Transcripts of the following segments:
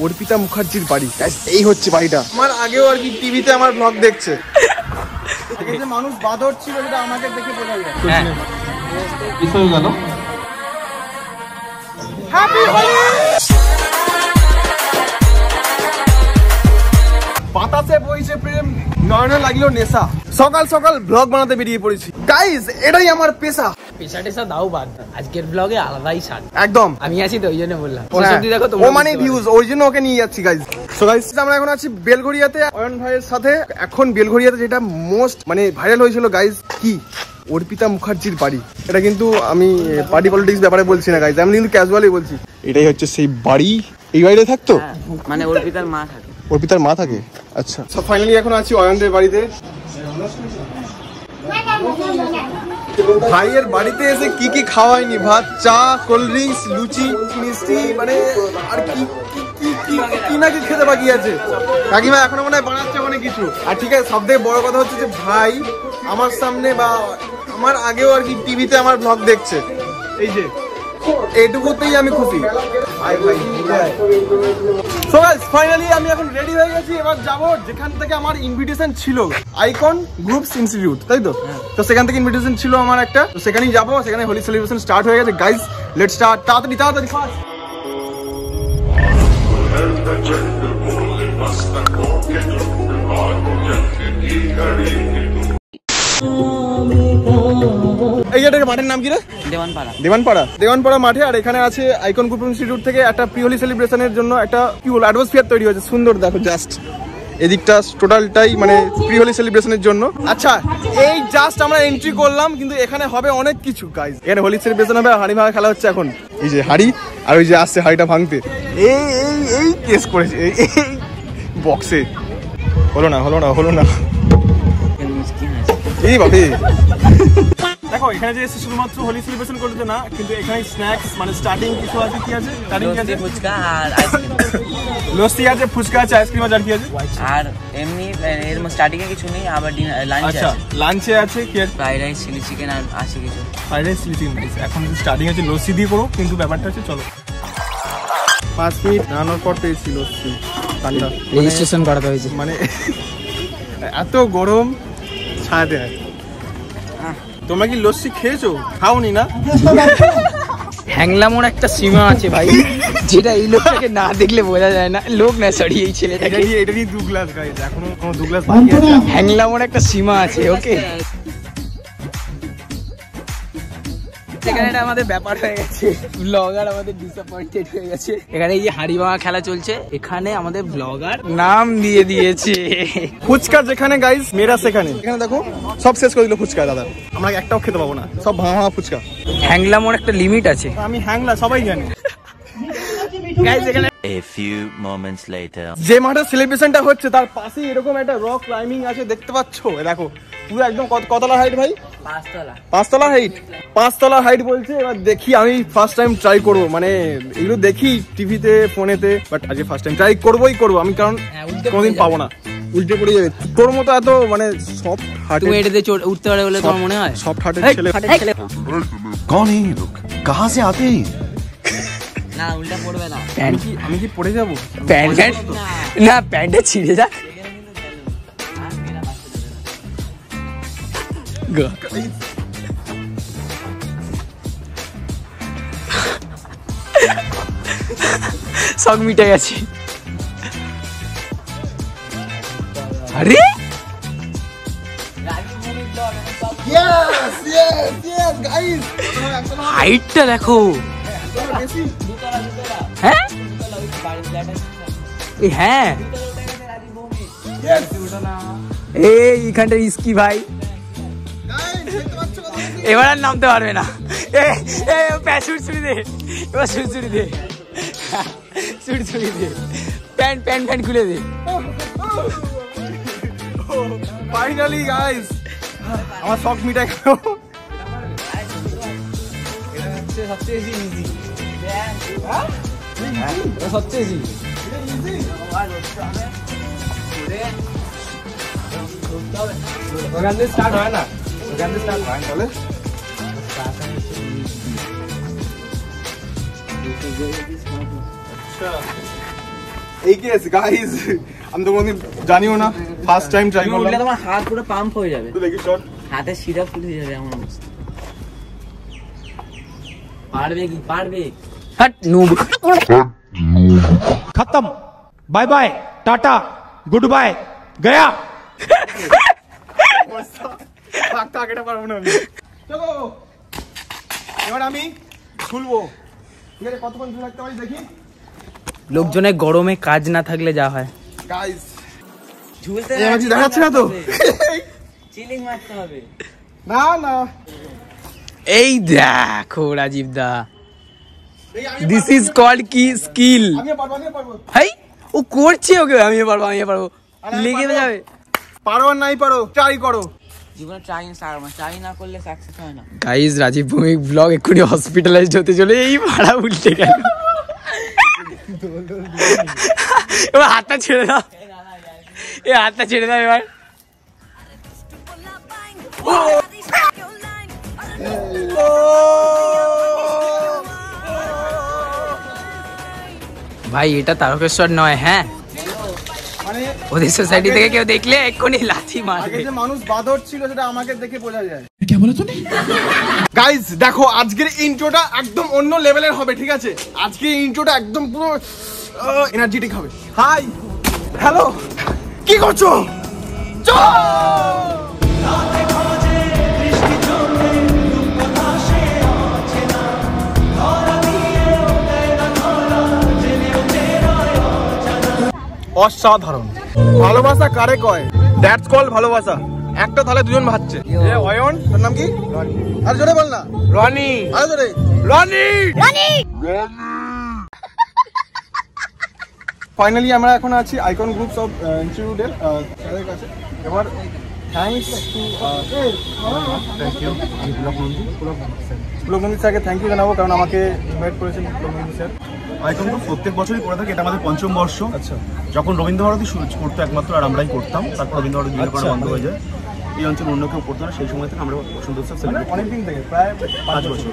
অর্পিতা মুখার্জির বাড়ি। Guys, এই হচ্ছে বাড়িটা। আমার আগেও আর কি টিভিতে আমার ব্লগ দেখছে। মানুষ বাদর ছিল আমাকে দেখে বোঝা যায়। বিষয় গেল। বাতাসে বইছে প্রেম নয়নে লাগল নেশা। সকাল সকাল ব্লগ বানাতে বেরিয়ে পড়েছি। গাইস এটাই আমার পেশা। পেশা টেশা দাও বাদ আজকের ব্লগে আলাদাই স্বাদ একদম। আমি আছি তো ওই জন্য বললাম। হ্যাঁ, দেখো ও তোমরা মানে ভিউজ ওই জন্য ওকে নিয়ে যাচ্ছি গাইজ সো গাইজ আমরা এখন আছি বেলঘড়িয়াতে। অয়ন ভাইয়ের সাথে এখন বেলঘড়িয়াতে যেটা মোস্ট মানে ভাইরাল হয়েছিল গাইজ কি? অর্পিতা মুখার্জির বাড়ি। এটা কিন্তু আমি পার্টি পলিটিক্স ব্যাপারে বলছি না গাইজ আমি কিন্তু ক্যাজুয়ালি বলছি। এটাই হচ্ছে সেই বাড়ি। এই বাড়িতে থাকতো? মানে অর্পিতার মা থাকে। অর্পিতার মা থাকে? আচ্ছা। সব ফাইনালি এখন আছি অয়নদের বাড়িতে। ভাইয়ের বাড়িতে এসে কি কি খাওয়াইনি ভাত চা কোল্ড ড্রিঙ্কস লুচি? মিষ্টি মানে আর কি কি- কি- কি- কি না কি খেতে বাকি আছে? কাকিমা এখনও মনে হয় বানাচ্ছে অনেক কিছু। আর ঠিক আছে সব থেকে বড় কথা হচ্ছে যে ভাই আমার সামনে বা আমার আগেও আর কি টিভিতে আমার ব্লগ দেখছে। এই যে এইটুকুতেই আমি খুশি সো গাইস ফাইনালি আমি এখন রেডি হয়ে গেছি এবার যাব যেখান থেকে আমার ইনভিটেশন ছিল আইকন গ্রুপস ইনস্টিটিউট তাই তো তো সেখান থেকে ইনভিটেশন ছিল আমার একটা তো সেখানেই যাব সেখানে হোলি সেলিব্রেশন স্টার্ট হয়ে গেছে গাইস লেট স্টার্ট তাড়াতাড়ি তাড়াতাড়ি ফাস্ট এই এটাকে মাঠের নাম কি রে? দেওয়ানপাড়া। দেওয়ানপাড়া। দেওয়ানপাড়া মাঠে আর এখানে আছে আইকন গ্রুপ ইনস্টিটিউট থেকে একটা প্রিহলি সেলিব্রেশনের জন্য একটা কি বলব অ্যাটমসফিয়ার তৈরি হয়েছে। সুন্দর দেখো জাস্ট এদিকটা টোটালটাই মানে প্রিহলি সেলিব্রেশনের জন্য। আচ্ছা এই জাস্ট আমরা এন্ট্রি করলাম কিন্তু এখানে হবে অনেক কিছু গাইজ এখানে হোলি সেলিব্রেশন হবে হাড়ি ভাঙা খেলা হচ্ছে এখন। এই যে হাড়ি আর ওই যে আসছে হাড়িটা ভাঙতে। এই এই এই কেস করেছে এই এই বক্সে হলো না হলো না হলো না। এই বাপে দেখো এখানে যে শুধুমাত্র হোলি সেলিব্রেশন করতে না কিন্তু এখানে স্ন্যাক্স মানে স্টার্টিং কিছু আছে কি আছে? স্টার্টিং কি আছে? ফুচকা আর আইসক্রিম লস্যি আছে ফুচকা আছে আইসক্রিম আছে আর কি আছে? আর এমনি এর স্টার্টিং এ কিছু নেই আবার লাঞ্চ আছে। আচ্ছা লাঞ্চে আছে কি আছে? ফ্রাইড রাইস চিলি চিকেন আর আছে কিছু। ফ্রাইড রাইস চিলি চিকেন এখন স্টার্টিং আছে লস্যি দিয়ে করো কিন্তু ব্যাপারটা হচ্ছে চলো। পাঁচ মিনিট রান্নার পর পেয়েছি লস্যি ঠান্ডা রেজিস্ট্রেশন করাতে হয়েছে। মানে এত গরম হয় তোমরা কি লস্যি খেয়েছো? খাওনি না? হ্যাংলামোর একটা সীমা আছে ভাই যেটা এই লোকটাকে না দেখলে বোঝা যায় না। লোক না সরি এই ছেলেটাকে। এটা নিয়ে দু গ্লাস গাইছে এখনও কোনো দু গ্লাস হ্যাংলামোর একটা সীমা আছে ওকে সেখানে এটা আমাদের ব্যাপার হয়ে গেছে। ব্লগার আমাদের ডিসঅ্যাপয়েন্টেড হয়ে গেছে। এখানে এই যে হাড়ি ভাঙা খেলা চলছে এখানে আমাদের ব্লগার নাম দিয়ে দিয়েছে। ফুচকা যেখানে মেয়েরা সেখানে। এখানে দেখো সব শেষ করে দিল ফুচকা দাদা। আমরা একটাও খেতে পাবো না সব ভাঙা ভাঙা ফুচকা। হ্যাংলামোর একটা লিমিট আছে। আমি হ্যাংলা সবাই জানি। গাইজ এখানে A few moments later. যে মাঠে সেলিব্রেশনটা হচ্ছে তার পাশেই এরকম একটা রক ক্লাইম্বিং আছে দেখতে পাচ্ছ? দেখো পুরো একদম কত কতলা হাইট ভাই? পাঁচতলা পাঁচতলা হাইট পাঁচতলা হাইট বলছে এবার দেখি আমি ফার্স্ট টাইম ট্রাই করবো মানে এগুলো দেখি টিভিতে ফোনেতে বাট আজকে ফার্স্ট টাইম ট্রাই করবোই করবো আমি কারণ হ্যাঁ, উল্টে কোনোদিন পড়ে পাবো না উল্টে পড়ে যাবে তোর মতো এত মানে সফট হার্টেড তুমি এটাতে চড়- উঠতে পারে বলে তোমার মনে হয় সফট হার্টেড এই, ছেলে হাটের ছেলে कौन है ये लोग कहाँ से आते हैं না উল্টা পড়বে না আমি প্যান্ট কি আমি কি পড়ে যাবো প্যান্ট প্যান্ট না প্যান্টে ছিঁড়ে যাক গা- সব মিটে গেছে আরে ইয়েস ইয়েস ইয়েস গাইস হাইটটা দেখো। হ্যাঁ? এ হ্যাঁ। এই এখানটা রিস্কি ভাই। এবার আর নামতে পারবে না। এ দে। এবার সুড়সুড়ি দে। দে। প্যান্ট প্যান্ট প্যান্ট খুলে দে। ফাইনালি গাইস আমার শখ মিটাই ওখান থেকে স্টার্ট হয় না ওখান থেকে স্টার্ট হয় তাহলে এই কেস গাইস আমি তো কোনোদিন জানিও না ফার্স্ট টাইম ট্রাই তুমি উঠলে করলাম তোমার হাত পুরো পাম্প হয়ে যাবে তো দেখি শট হাতে সিধা ফুল হয়ে যাবে এমন অবস্থা পারবে কি পারবে হাট নুব खत्म bye bye tata goodbye गया থাক থাক এটা পারবো না আমি চলো এবার আমি খুলবো ঠিক আছে কতক্ষণ ধরে রাখতে পারি দেখি? লোকজনের গরমে কাজ না থাকলে যা হয়। গাইস ঝুলতে এই দেখাচ্ছে না তো? চিলিং মারতে হবে। না না। এই দেখো রাজীব দা। আমি দিস ইজ কল্ড কি স্কিল হাই ও করছে ওকে আমি পারব আমি পারব। লেগে যাবে। পারো আর নাই পারো ট্রাই করো। জীবনে ট্রাই সার মা ট্রাই না করলে সাকসেস হয় না। গাইজ রাজীব ভৌমিক ব্লগ এক্ষুনি হসপিটালাইজড হতে চলে এই ভাড়া উল্টে গেল। এবার হাতটা ছেড়ে দাও। এ হাতটা ছেড়ে দাও এবার। ভাই, এটা তারকেশ্বর নয় হ্যাঁ? মানে ওদের সোসাইটি থেকে কেউ দেখলে এক্ষুনি লাথি মারবে। যে মানুষ বাদর ছিল সেটা আমাকে দেখে বোঝা যায়। গাইজ দেখো আজকের ইন্ট্রোটা একদম অন্য লেভেলের হবে ঠিক আছে? আজকের ইন্ট্রোটা একদম পুরো এনার্জেটিক হবে। হাই হ্যালো কি করছ? চল! অসাধারণ। ভালোবাসা কারে কয়? দ্যাটস কল ভালোবাসা। একটা তাহলে দুজন ভাবছে এ অয়ন তোর নাম কি? আর জোরে বল না। রনি। আর জোরে। রনি! ফাইনালি আমরা এখন আছি আইকন গ্রুপস অফ ইনস্টিটিউটের কাছে। এবার thanks to thank you Pulak Nandi. Pulak Nandi স্যারকে থ্যাংক ইউ জানাব কারণ আমাকে ইনভাইট করেছেন Pulak Nandi sir. Icon group প্রত্যেক বছরই করে থাকে এটা আমাদের পঞ্চম বর্ষ। আচ্ছা। যখন রবীন্দ্রভারতী শুরু করতো একমাত্র আর আমরাই করতাম তারপর রবীন্দ্রভারতী বিলীন করা আচ্ছা। বন্ধ হয়ে যায়। এই অঞ্চলে অন্য কেউ করতো না সেই সময় থেকে আমরা বসন্ত উৎসব মানে সেলিব্রেট অনেক দিন থেকে প্রায় পাঁচ বছর।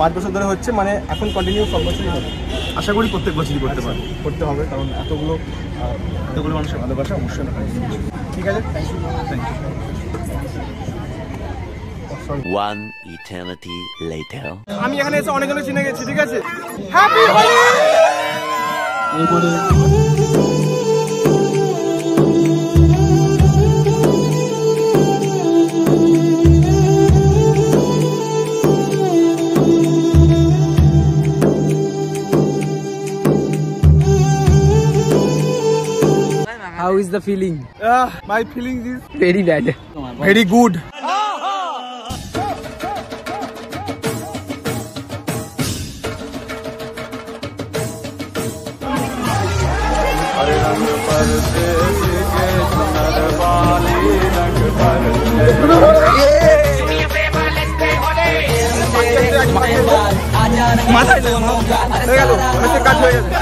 পাঁচ বছর ধরে হচ্ছে মানে এখন কন্টিনিউ সব বছরই হবে। আশা করি প্রত্যেক বছরই করতে পারব। করতে হবে কারণ এতগুলো এতগুলো মানুষের ভালোবাসা অবশ্যই না ঠিক আছে thank you thank you One eternity later. আমি এখানে এসে অনেকজনে চিনে গেছি ঠিক আছে? Happy Holi how is the feeling my feelings is very bad very good মাথায় হয়ে গেল অনেকটা কাজ হয়ে গেছে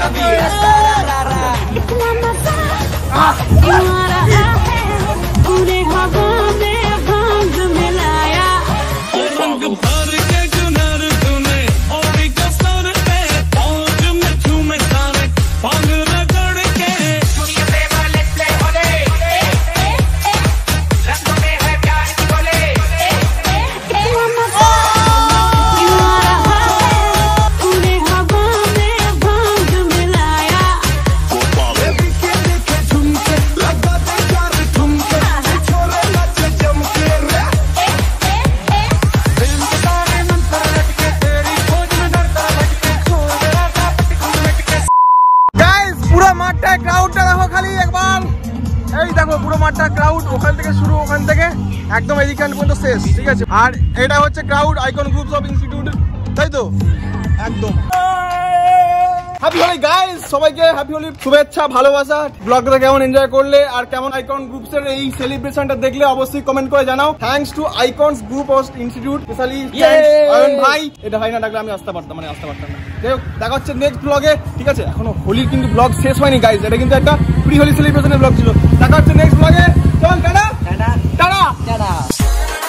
শুরু ওখান থেকে একদম এদিকান পর্যন্ত শেষ ঠিক আছে? আর এটা হচ্ছে crowd Icon groups of institute তাই তো? একদম। হ্যাপি হোলি গাইস সবাইকে হ্যাপি হোলি শুভেচ্ছা ভালোবাসা। ব্লগটা কেমন এনজয় করলে আর কেমন আইকন গ্রুপস এর এই সেলিব্রেশনটা দেখলে অবশ্যই কমেন্ট করে জানাও। Thanks to Icons group of institute specially Ayan ভাই। এটা ভাই না ডাকলে আমি আসতে পারতাম মানে আসতে পারতাম না। যাই হোক দেখা হচ্ছে নেক্সট ব্লগে ঠিক আছে? এখনও হোলির কিন্তু ব্লগ শেষ হয়নি গাইস এটা কিন্তু একটা প্রি হোলি সেলিব্রেশনের ব্লগ ছিল। দেখা হচ্ছে নেক্সট ব্লগে চল টাটা! Check out.